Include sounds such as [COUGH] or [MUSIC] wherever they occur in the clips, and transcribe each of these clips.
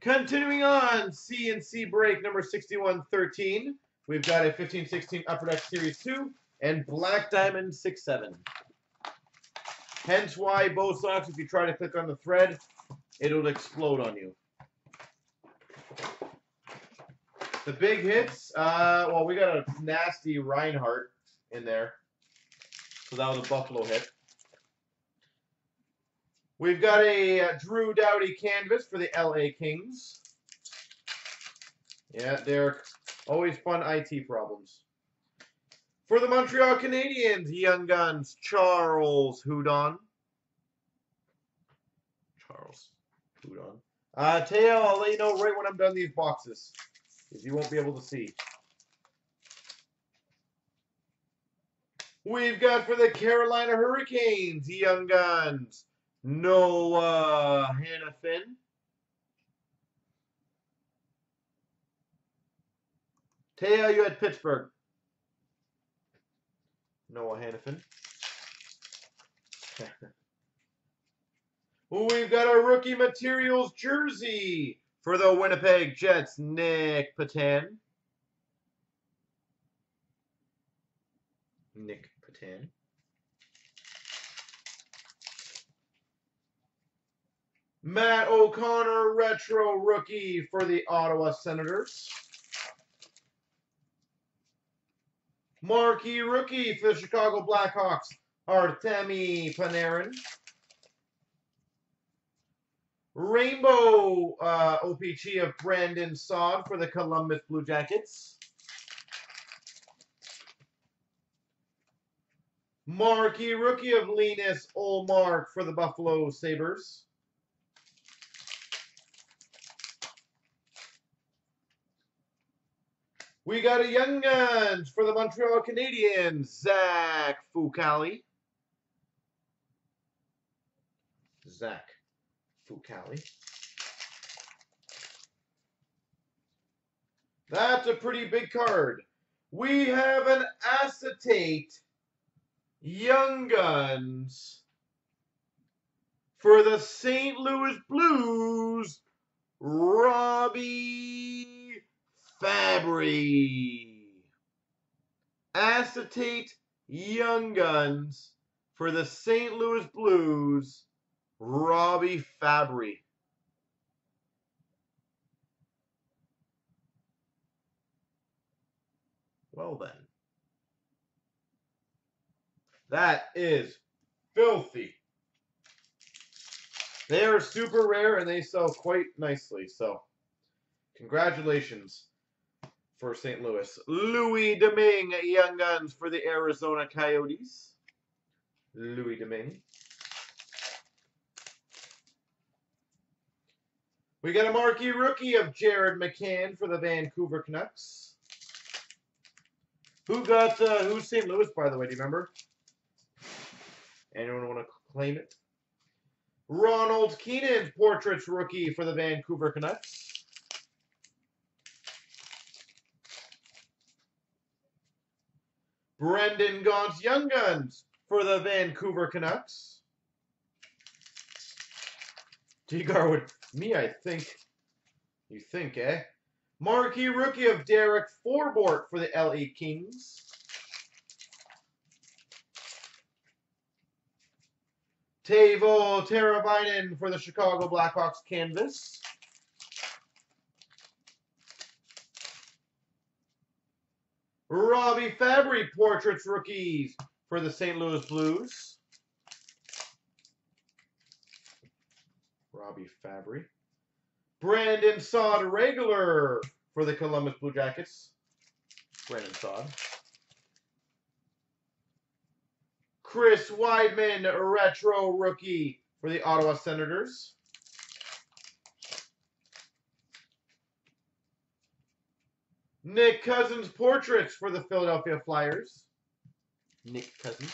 Continuing on, CNC break number 6113. We've got a 1516 Upper Deck Series 2 and Black Diamond 6-7. Hence why both socks, if you try to click on the thread, it'll explode on you. The big hits, uh, well, we got a nasty Reinhart in there. So that was a Buffalo hit. We've got a uh, Drew Doughty canvas for the LA Kings. Yeah, Derek. Always fun IT problems. For the Montreal Canadiens, Young Guns, Charles Hudon. Charles Hudon. Uh, Teo, I'll let you know right when I'm done these boxes. Because you won't be able to see. We've got for the Carolina Hurricanes, Young Guns, Noah Hanifin. Teo, you at Pittsburgh. Noah Hanifin. [LAUGHS] We've got a rookie materials jersey for the Winnipeg Jets, Nick Petan. Nick Petan. Matt O'Connor, retro rookie for the Ottawa Senators. Marquee rookie for the Chicago Blackhawks, Artemi Panarin. Rainbow uh, OPG of Brandon Saad for the Columbus Blue Jackets. Marquee rookie of Linus Ullmark for the Buffalo Sabres. We got a Young Guns for the Montreal Canadiens, Zach Fucale. Zach Fucale. That's a pretty big card. We have an acetate Young Guns for the St. Louis Blues, Robby Fabbri. Acetate Young Guns for the St. Louis Blues, Robby Fabbri. Well then. That is filthy. They are super rare and they sell quite nicely. So, congratulations for St. Louis. Louis Domingue, Young Guns for the Arizona Coyotes. Louis Domingue. We got a marquee rookie of Jared McCann for the Vancouver Canucks. Who got, uh, who's St. Louis, by the way, do you remember? Anyone want to claim it? Ronald Kenins, Portraits rookie for the Vancouver Canucks. Brendan Gaunce Young Guns for the Vancouver Canucks. G. Garwood, me, I think. You think, eh? Marquee rookie of Derek Forbort for the LA Kings. Teuvo Teravainen for the Chicago Blackhawks canvas. Robby Fabbri Portraits Rookies for the St. Louis Blues. Robby Fabbri. Brandon Saad regular for the Columbus Blue Jackets. Brandon Saad. Chris Wideman retro rookie for the Ottawa Senators. Nick Cousins portraits for the Philadelphia Flyers. Nick Cousins.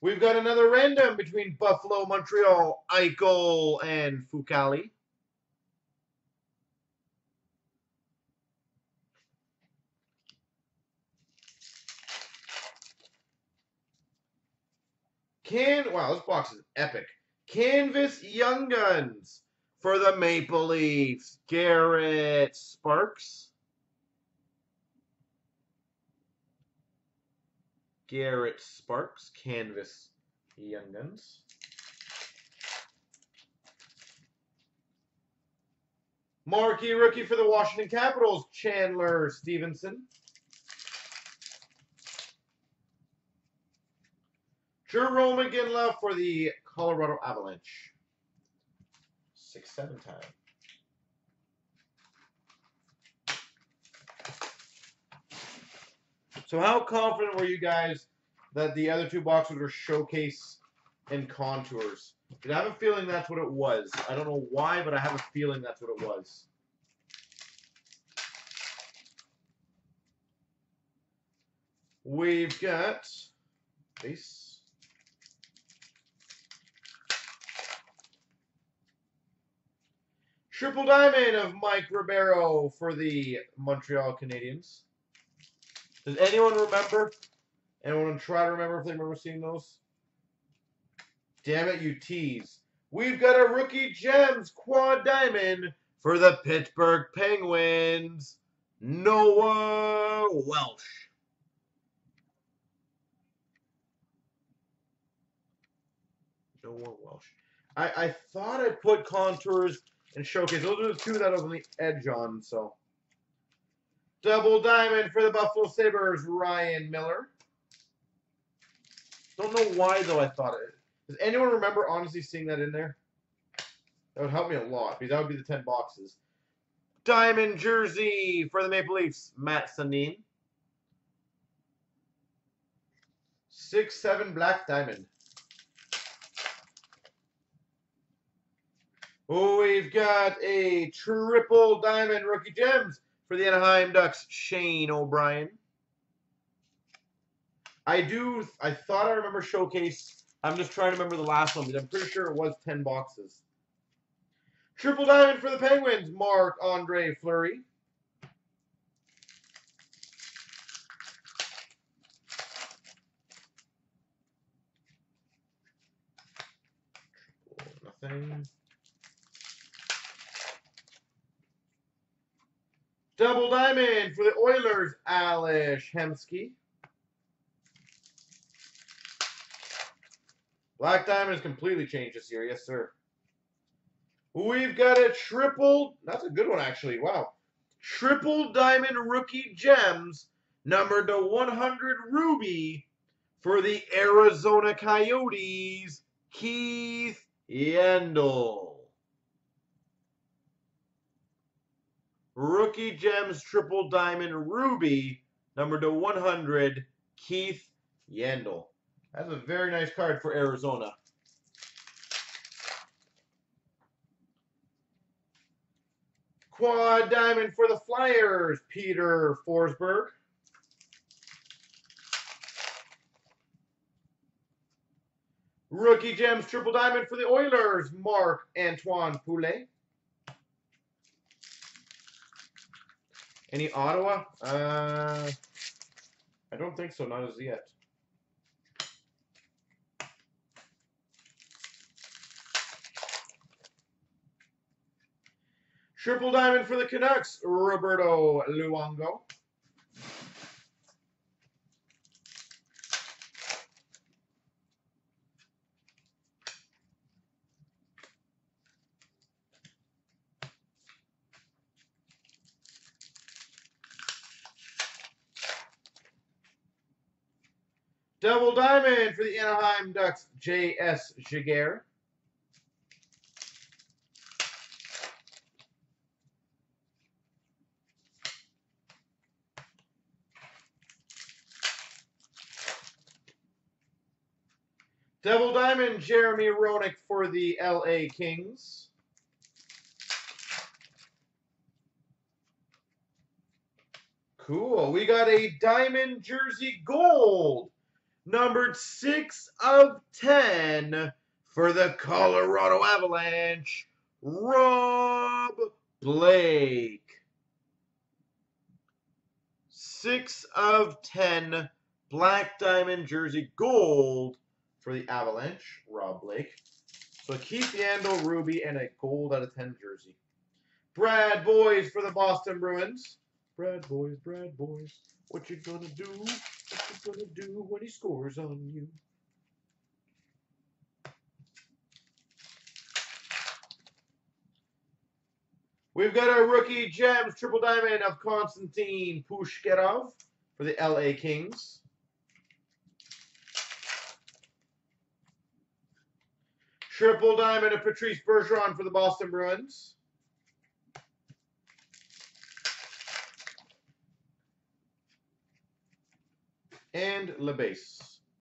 We've got another random between Buffalo, Montreal, Eichel, and Fucale. Can, wow, this box is epic. Canvas Young Guns for the Maple Leafs. Garrett Sparks. Garrett Sparks, Canvas Young Guns. Marquee rookie for the Washington Capitals, Chandler Stephenson. Jarome Iginla for the Colorado Avalanche. Six, seven time. So how confident were you guys that the other two boxes were showcase and contours? I have a feeling that's what it was. I don't know why, but I have a feeling that's what it was. We've got base. Triple diamond of Mike Ribeiro for the Montreal Canadiens. Does anyone remember? Anyone try to remember if they remember seeing those? Damn it, you tease. We've got a rookie gems quad diamond for the Pittsburgh Penguins. Noah Welch. Noah Welch. I, I thought I put contours and showcase. Those are the two that I was on the edge on, so. Double diamond for the Buffalo Sabres, Ryan Miller. Don't know why, though, I thought it. Does anyone remember honestly seeing that in there? That would help me a lot, because that would be the 10 boxes. Diamond jersey for the Maple Leafs, Mats Sundin. Six, seven black diamond. We've got a triple diamond rookie gems for the Anaheim Ducks, Shane O'Brien. I do, I thought I remember Showcase. I'm just trying to remember the last one, but I'm pretty sure it was 10 boxes. Triple diamond for the Penguins, Marc-Andre Fleury. Double diamond for the Oilers, Ales Hemsky. Black Diamond has completely changed this year. Yes, sir. We've got a triple. That's a good one, actually. Wow. Triple Diamond Rookie Gems, numbered to 100 Ruby for the Arizona Coyotes, Keith Yandle. Rookie Gems Triple Diamond Ruby, number to 100, Keith Yandle. That's a very nice card for Arizona. Quad Diamond for the Flyers, Peter Forsberg. Rookie Gems Triple Diamond for the Oilers, Mark antoine Poulet. Any Ottawa? Uh, I don't think so, not as yet. Triple diamond for the Canucks, Roberto Luongo. Double diamond for the Anaheim Ducks, J.S. Giguere. Double diamond, Jeremy Roenick for the LA Kings. Cool. We got a diamond jersey gold numbered 6 of 10 for the Colorado Avalanche, Rob Blake. 6 of 10 Black Diamond Jersey Gold for the Avalanche, Rob Blake. So Keith Yandle, Ruby, and a gold out of 10 jersey. Brad Boyes for the Boston Bruins. Brad Boyes, Brad Boyes, what you gonna do? What you gonna do when he scores on you? We've got our rookie gems triple diamond of Konstantin Pushkarev for the LA Kings. Triple diamond of Patrice Bergeron for the Boston Bruins. And LeBase.